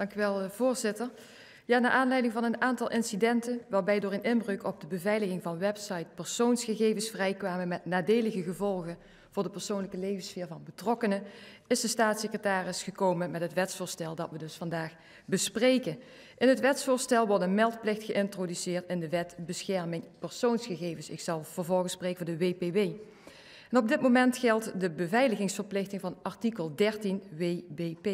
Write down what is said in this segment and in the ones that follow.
Dank u wel, voorzitter. Ja, naar aanleiding van een aantal incidenten waarbij door een inbreuk op de beveiliging van website persoonsgegevens vrijkwamen met nadelige gevolgen voor de persoonlijke levenssfeer van betrokkenen, is de staatssecretaris gekomen met het wetsvoorstel dat we dus vandaag bespreken. In het wetsvoorstel wordt een meldplicht geïntroduceerd in de wet bescherming persoonsgegevens. Ik zal vervolgens spreken voor de WPW. En op dit moment geldt de beveiligingsverplichting van artikel 13 WBP.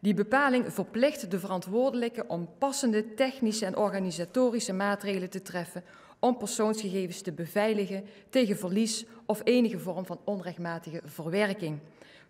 Die bepaling verplicht de verantwoordelijke om passende technische en organisatorische maatregelen te treffen om persoonsgegevens te beveiligen tegen verlies of enige vorm van onrechtmatige verwerking.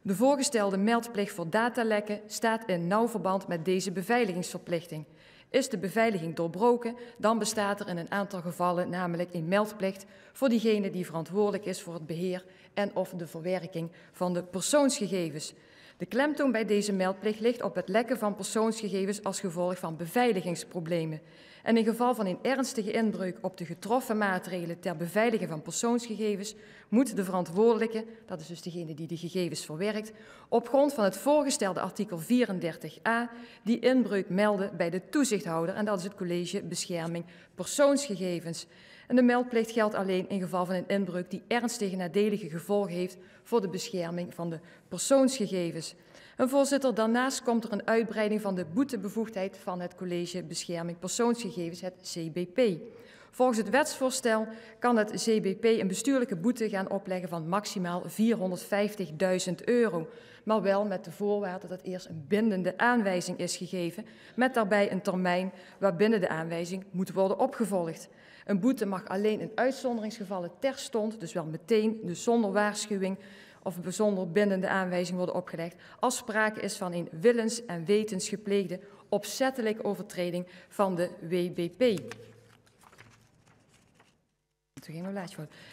De voorgestelde meldplicht voor datalekken staat in nauw verband met deze beveiligingsverplichting. Is de beveiliging doorbroken, dan bestaat er in een aantal gevallen namelijk een meldplicht voor diegene die verantwoordelijk is voor het beheer en of de verwerking van de persoonsgegevens. De klemtoon bij deze meldplicht ligt op het lekken van persoonsgegevens als gevolg van beveiligingsproblemen. En in geval van een ernstige inbreuk op de getroffen maatregelen ter beveiliging van persoonsgegevens moet de verantwoordelijke, dat is dus degene die de gegevens verwerkt, op grond van het voorgestelde artikel 34a die inbreuk melden bij de toezichthouder en dat is het college bescherming persoonsgegevens. En de meldplicht geldt alleen in geval van een inbreuk die ernstige nadelige gevolgen heeft voor de bescherming van de persoonsgegevens. En voorzitter, daarnaast komt er een uitbreiding van de boetebevoegdheid van het College Bescherming Persoonsgegevens, het CBP. Volgens het wetsvoorstel kan het CBP een bestuurlijke boete gaan opleggen van maximaal 450.000 euro. Maar wel met de voorwaarde dat eerst een bindende aanwijzing is gegeven, met daarbij een termijn waarbinnen de aanwijzing moet worden opgevolgd. Een boete mag alleen in uitzonderingsgevallen terstond, dus wel meteen, dus zonder waarschuwing of bijzonder bindende aanwijzing worden opgelegd als sprake is van een willens- en wetens gepleegde opzettelijke overtreding van de WBP.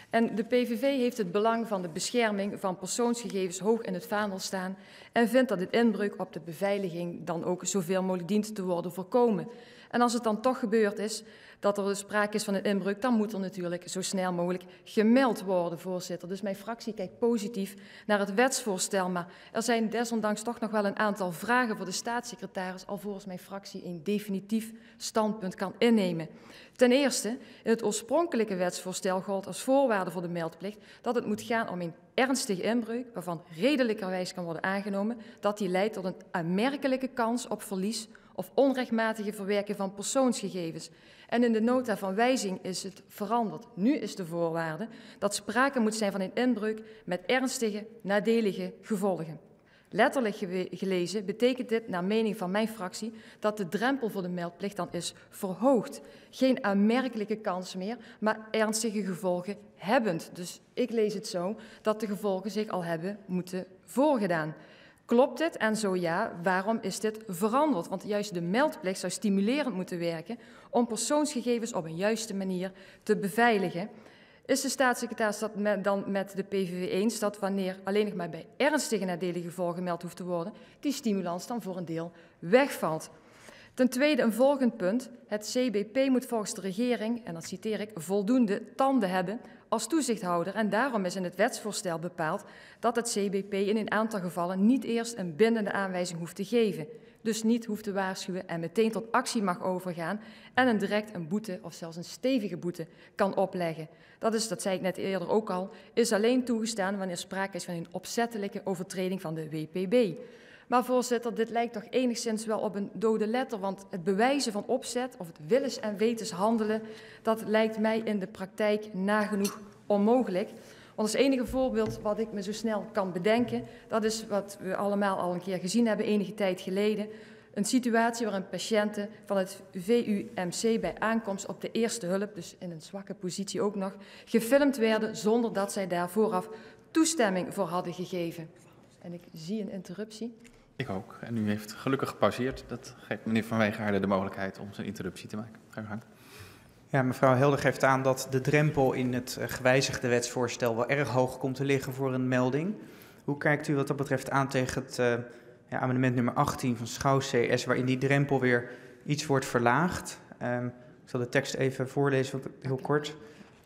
En de PVV heeft het belang van de bescherming van persoonsgegevens hoog in het vaandel staan en vindt dat het inbreuk op de beveiliging dan ook zoveel mogelijk dient te worden voorkomen. En als het dan toch gebeurd is, dat er sprake is van een inbreuk, dan moet er natuurlijk zo snel mogelijk gemeld worden, voorzitter. Dus mijn fractie kijkt positief naar het wetsvoorstel. Maar er zijn desondanks toch nog wel een aantal vragen voor de staatssecretaris, alvorens mijn fractie een definitief standpunt kan innemen. Ten eerste, in het oorspronkelijke wetsvoorstel gold als voorwaarde voor de meldplicht dat het moet gaan om een ernstige inbreuk, waarvan redelijkerwijs kan worden aangenomen dat die leidt tot een aanmerkelijke kans op verlies of onrechtmatige verwerking van persoonsgegevens. En in de nota van wijzing is het veranderd. Nu is de voorwaarde dat sprake moet zijn van een inbreuk met ernstige, nadelige gevolgen. Letterlijk gelezen betekent dit, naar mening van mijn fractie, dat de drempel voor de meldplicht dan is verhoogd. Geen aanmerkelijke kans meer, maar ernstige gevolgen hebbend. Dus ik lees het zo dat de gevolgen zich al hebben moeten voorgedaan. Klopt dit? En zo ja, waarom is dit veranderd? Want juist de meldplicht zou stimulerend moeten werken om persoonsgegevens op een juiste manier te beveiligen. Is de staatssecretaris dat dan met de PVV eens dat wanneer alleen nog maar bij ernstige nadelige gevolgen gemeld hoeft te worden, die stimulans dan voor een deel wegvalt? Ten tweede een volgend punt. Het CBP moet volgens de regering, en dat citeer ik, voldoende tanden hebben als toezichthouder. En daarom is in het wetsvoorstel bepaald dat het CBP in een aantal gevallen niet eerst een bindende aanwijzing hoeft te geven. Dus niet hoeft te waarschuwen en meteen tot actie mag overgaan en een direct een boete of zelfs een stevige boete kan opleggen. Dat is, dat zei ik net eerder ook al, is alleen toegestaan wanneer sprake is van een opzettelijke overtreding van de WPB. Maar voorzitter, dit lijkt toch enigszins wel op een dode letter, want het bewijzen van opzet of het willens en wetens handelen, dat lijkt mij in de praktijk nagenoeg onmogelijk. Want als enige voorbeeld wat ik me zo snel kan bedenken, dat is wat we allemaal al een keer gezien hebben enige tijd geleden. Een situatie waarin patiënten van het VUMC bij aankomst op de eerste hulp, dus in een zwakke positie ook nog, gefilmd werden zonder dat zij daar vooraf toestemming voor hadden gegeven. En ik zie een interruptie. Ik ook. En u heeft gelukkig gepauzeerd. Dat geeft meneer Van Weegaarden de mogelijkheid om zijn interruptie te maken. Ga gang. Ja, mevrouw Helder geeft aan dat de drempel in het eh, gewijzigde wetsvoorstel wel erg hoog komt te liggen voor een melding. Hoe kijkt u wat dat betreft aan tegen het uh, ja, amendement nummer 18 van Schouw CS, waarin die drempel weer iets wordt verlaagd? Um, ik zal de tekst even voorlezen, heel kort.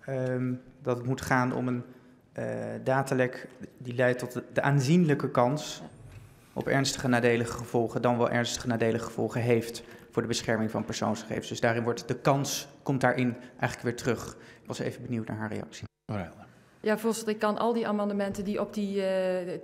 Um, dat het moet gaan om een uh, datalek die leidt tot de, de aanzienlijke kans op ernstige nadelige gevolgen dan wel ernstige nadelige gevolgen heeft voor de bescherming van persoonsgegevens. Dus daarin wordt de kans, komt daarin eigenlijk weer terug. Ik was even benieuwd naar haar reactie. Ja, voorzitter, ik kan al die amendementen die op die uh,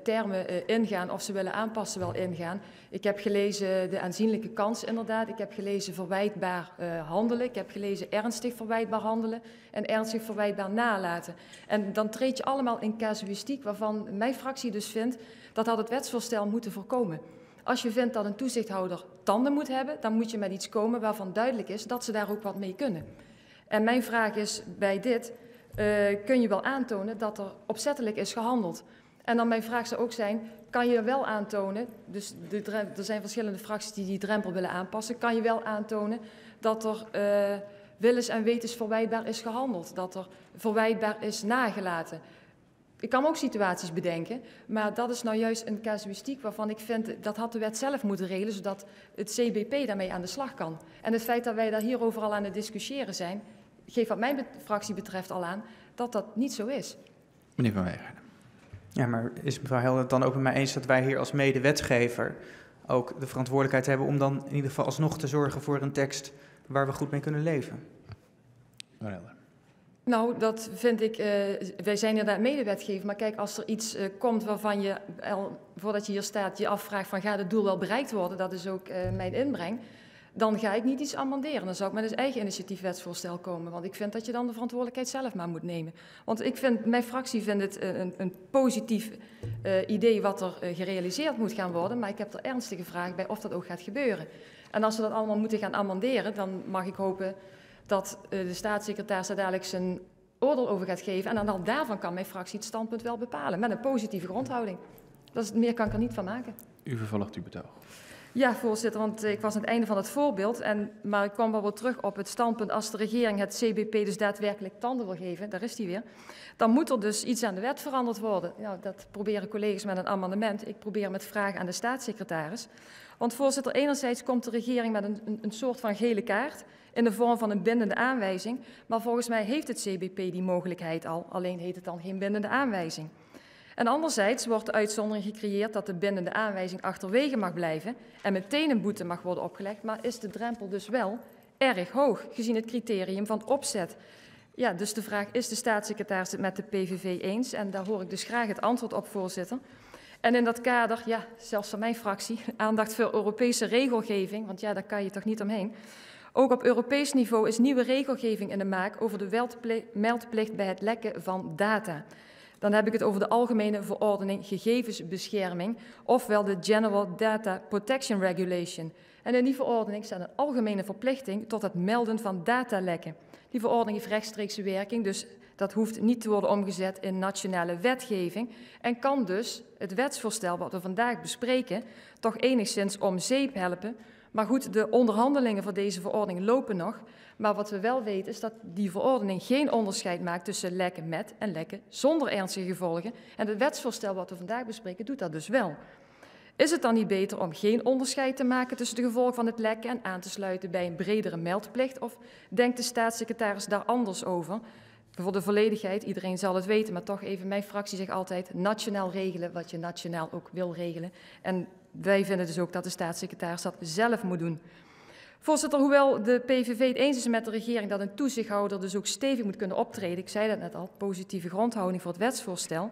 termen uh, ingaan of ze willen aanpassen wel ingaan. Ik heb gelezen de aanzienlijke kans inderdaad. Ik heb gelezen verwijtbaar uh, handelen. Ik heb gelezen ernstig verwijtbaar handelen en ernstig verwijtbaar nalaten. En dan treed je allemaal in casuïstiek waarvan mijn fractie dus vindt dat had het wetsvoorstel moeten voorkomen. Als je vindt dat een toezichthouder tanden moet hebben, dan moet je met iets komen waarvan duidelijk is dat ze daar ook wat mee kunnen. En mijn vraag is bij dit, kun je wel aantonen dat er opzettelijk is gehandeld? En dan mijn vraag zou ook zijn, kan je wel aantonen, dus de, er zijn verschillende fracties die die drempel willen aanpassen, kan je wel aantonen dat er uh, willens en wetens verwijtbaar is gehandeld, dat er verwijtbaar is nagelaten. Ik kan ook situaties bedenken, maar dat is nou juist een casuïstiek waarvan ik vind dat had de wet zelf moeten regelen, zodat het CBP daarmee aan de slag kan. En het feit dat wij daar hierover al aan het discussiëren zijn, geeft wat mijn fractie betreft al aan dat dat niet zo is. Meneer Van Weijeren. Ja, maar is mevrouw Helder het dan ook met mij eens dat wij hier als medewetgever ook de verantwoordelijkheid hebben om dan in ieder geval alsnog te zorgen voor een tekst waar we goed mee kunnen leven? Helder. Nou, dat vind ik. Uh, wij zijn inderdaad medewetgever. Maar kijk, als er iets uh, komt waarvan je, al, voordat je hier staat, je afvraagt: van gaat het doel wel bereikt worden? Dat is ook uh, mijn inbreng. Dan ga ik niet iets amenderen. Dan zou ik met een eigen initiatiefwetsvoorstel komen. Want ik vind dat je dan de verantwoordelijkheid zelf maar moet nemen. Want ik vind, mijn fractie vindt het een, een positief idee wat er gerealiseerd moet gaan worden. Maar ik heb er ernstige vragen bij of dat ook gaat gebeuren. En als we dat allemaal moeten gaan amenderen, dan mag ik hopen dat uh, de staatssecretaris daar dadelijk zijn oordeel over gaat geven. En dan daarvan kan mijn fractie het standpunt wel bepalen. Met een positieve grondhouding. Dat is, meer kan ik er niet van maken. U vervolgt uw betoog. Ja, voorzitter, want ik was aan het einde van het voorbeeld. En, maar ik kwam wel weer terug op het standpunt als de regering het CBP dus daadwerkelijk tanden wil geven, daar is die weer, dan moet er dus iets aan de wet veranderd worden. Ja, dat proberen collega's met een amendement. Ik probeer met vragen aan de staatssecretaris. Want voorzitter, enerzijds komt de regering met een, een, soort van gele kaart in de vorm van een bindende aanwijzing. Maar volgens mij heeft het CBP die mogelijkheid al, alleen heet het dan geen bindende aanwijzing. En anderzijds wordt de uitzondering gecreëerd dat de bindende aanwijzing achterwege mag blijven en meteen een boete mag worden opgelegd, maar is de drempel dus wel erg hoog, gezien het criterium van opzet. Ja, dus de vraag, is de staatssecretaris het met de PVV eens? En daar hoor ik dus graag het antwoord op, voorzitter. En in dat kader, ja, zelfs van mijn fractie, aandacht voor Europese regelgeving, want ja, daar kan je toch niet omheen. Ook op Europees niveau is nieuwe regelgeving in de maak over de meldplicht bij het lekken van data. Dan heb ik het over de Algemene Verordening Gegevensbescherming, ofwel de General Data Protection Regulation. En in die verordening staat een algemene verplichting tot het melden van datalekken. Die verordening heeft rechtstreekse werking, dus dat hoeft niet te worden omgezet in nationale wetgeving en kan dus het wetsvoorstel wat we vandaag bespreken toch enigszins om zeep helpen maar goed, de onderhandelingen voor deze verordening lopen nog. Maar wat we wel weten is dat die verordening geen onderscheid maakt tussen lekken met en lekken zonder ernstige gevolgen. En het wetsvoorstel wat we vandaag bespreken doet dat dus wel. Is het dan niet beter om geen onderscheid te maken tussen de gevolgen van het lekken en aan te sluiten bij een bredere meldplicht? Of denkt de staatssecretaris daar anders over? Voor de volledigheid, iedereen zal het weten, maar toch even, mijn fractie zegt altijd nationaal regelen wat je nationaal ook wil regelen. En wij vinden dus ook dat de staatssecretaris dat zelf moet doen. Voorzitter, hoewel de PVV het eens is met de regering dat een toezichthouder dus ook stevig moet kunnen optreden, ik zei dat net al, positieve grondhouding voor het wetsvoorstel,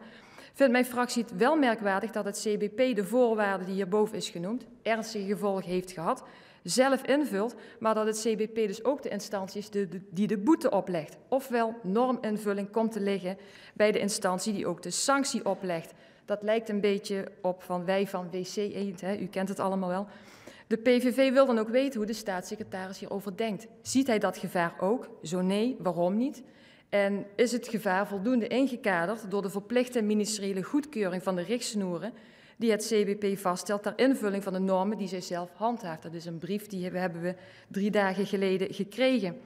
vindt mijn fractie het wel merkwaardig dat het CBP de voorwaarden die hierboven is genoemd, ernstige gevolgen heeft gehad, zelf invult, maar dat het CBP dus ook de instantie is die de boete oplegt. Ofwel norminvulling komt te liggen bij de instantie die ook de sanctie oplegt. Dat lijkt een beetje op van wij van WC Eend, u kent het allemaal wel. De PVV wil dan ook weten hoe de staatssecretaris hierover denkt. Ziet hij dat gevaar ook? Zo nee, waarom niet? En is het gevaar voldoende ingekaderd door de verplichte ministeriële goedkeuring van de richtsnoeren die het CBP vaststelt ter invulling van de normen die zij zelf handhaaft? Dat is een brief die hebben we drie dagen geleden gekregen.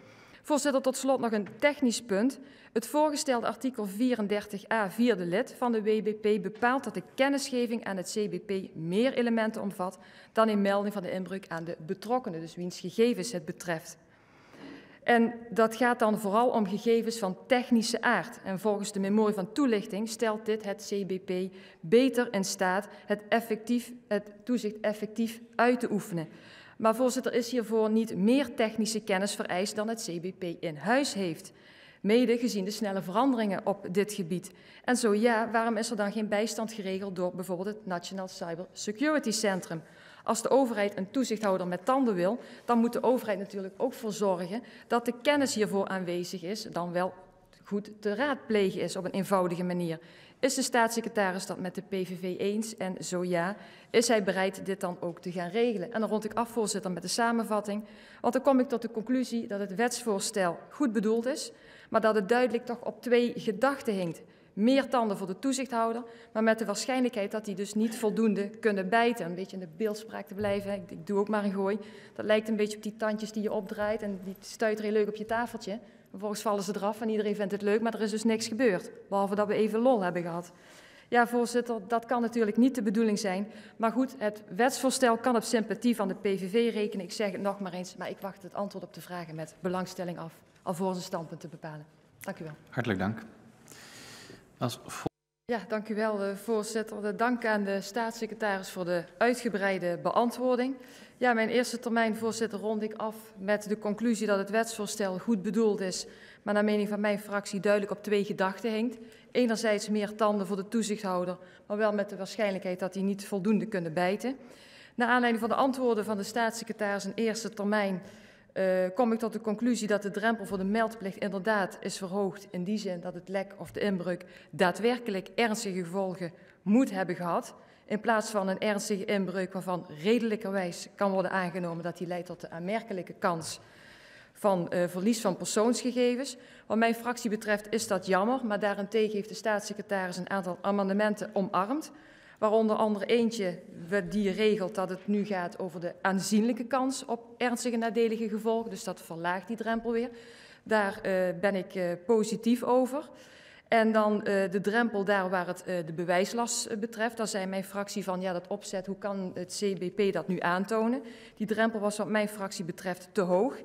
Voorzitter, tot slot nog een technisch punt. Het voorgestelde artikel 34a, vierde lid van de WBP bepaalt dat de kennisgeving aan het CBP meer elementen omvat dan in melding van de inbreuk aan de betrokkenen, dus wiens gegevens het betreft. En dat gaat dan vooral om gegevens van technische aard. En volgens de memorie van toelichting stelt dit het CBP beter in staat het, effectief, het toezicht effectief uit te oefenen. Maar voorzitter, is hiervoor niet meer technische kennis vereist dan het CBP in huis heeft? Mede gezien de snelle veranderingen op dit gebied. En zo ja, waarom is er dan geen bijstand geregeld door bijvoorbeeld het National Cyber Security Centrum? Als de overheid een toezichthouder met tanden wil, dan moet de overheid natuurlijk ook voor zorgen dat de kennis hiervoor aanwezig is, dan wel goed te raadplegen is op een eenvoudige manier. Is de staatssecretaris dat met de PVV eens? En zo ja, is hij bereid dit dan ook te gaan regelen? En dan rond ik af, voorzitter, met de samenvatting. Want dan kom ik tot de conclusie dat het wetsvoorstel goed bedoeld is, maar dat het duidelijk toch op twee gedachten hinkt meer tanden voor de toezichthouder, maar met de waarschijnlijkheid dat die dus niet voldoende kunnen bijten. Een beetje in de beeldspraak te blijven, ik, doe ook maar een gooi. Dat lijkt een beetje op die tandjes die je opdraait en die stuiteren heel leuk op je tafeltje. Vervolgens vallen ze eraf en iedereen vindt het leuk, maar er is dus niks gebeurd. Behalve dat we even lol hebben gehad. Ja, voorzitter, dat kan natuurlijk niet de bedoeling zijn. Maar goed, het wetsvoorstel kan op sympathie van de PVV rekenen. Ik zeg het nog maar eens, maar ik wacht het antwoord op de vragen met belangstelling af, alvorens een standpunt te bepalen. Dank u wel. Hartelijk dank. Als ja, dank u wel, eh, voorzitter. Dank aan de staatssecretaris voor de uitgebreide beantwoording. Ja, mijn eerste termijn, voorzitter, rond ik af met de conclusie dat het wetsvoorstel goed bedoeld is, maar naar mening van mijn fractie duidelijk op twee gedachten hinkt. Enerzijds meer tanden voor de toezichthouder, maar wel met de waarschijnlijkheid dat die niet voldoende kunnen bijten. Naar aanleiding van de antwoorden van de staatssecretaris in eerste termijn uh, kom ik tot de conclusie dat de drempel voor de meldplicht inderdaad is verhoogd. In die zin dat het lek of de inbreuk daadwerkelijk ernstige gevolgen moet hebben gehad. In plaats van een ernstige inbreuk waarvan redelijkerwijs kan worden aangenomen dat die leidt tot de aanmerkelijke kans van uh, verlies van persoonsgegevens. Wat mijn fractie betreft is dat jammer, maar daarentegen heeft de staatssecretaris een aantal amendementen omarmd. Waaronder andere eentje die regelt dat het nu gaat over de aanzienlijke kans op ernstige nadelige gevolgen. Dus dat verlaagt die drempel weer. Daar uh, ben ik uh, positief over. En dan uh, de drempel daar waar het de bewijslast betreft. Daar zei mijn fractie van, ja dat opzet, hoe kan het CBP dat nu aantonen? Die drempel was wat mijn fractie betreft te hoog.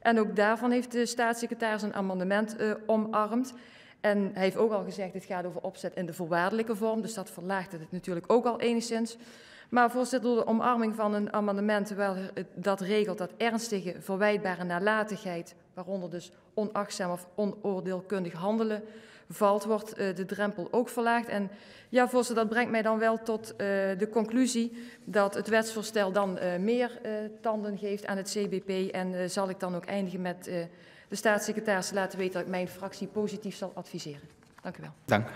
En ook daarvan heeft de staatssecretaris een amendement omarmd. En hij heeft ook al gezegd, dit gaat over opzet in de voorwaardelijke vorm, dus dat verlaagt het natuurlijk ook al enigszins. Maar voorzitter, door de omarming van een amendement terwijl dat regelt dat ernstige verwijtbare nalatigheid, waaronder dus onachtzaam of onoordeelkundig handelen, valt, wordt uh, de drempel ook verlaagd. En ja, voorzitter, dat brengt mij dan wel tot uh, de conclusie dat het wetsvoorstel dan meer tanden geeft aan het CBP. En zal ik dan ook eindigen met de staatssecretaris laten weten dat ik mijn fractie positief zal adviseren. Dank u wel. Dank.